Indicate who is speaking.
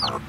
Speaker 1: F.